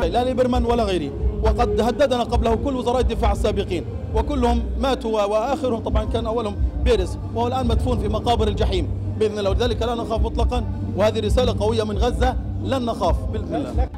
لا ليبرمان ولا غيره وقد هددنا قبله كل وزراء الدفاع السابقين وكلهم ماتوا وآخرهم طبعا كان أولهم بيرس وهو الآن مدفون في مقابر الجحيم. بإذن الله ولذلك لا نخاف مطلقا وهذه رسالة قوية من غزة لن نخاف بإذن الله.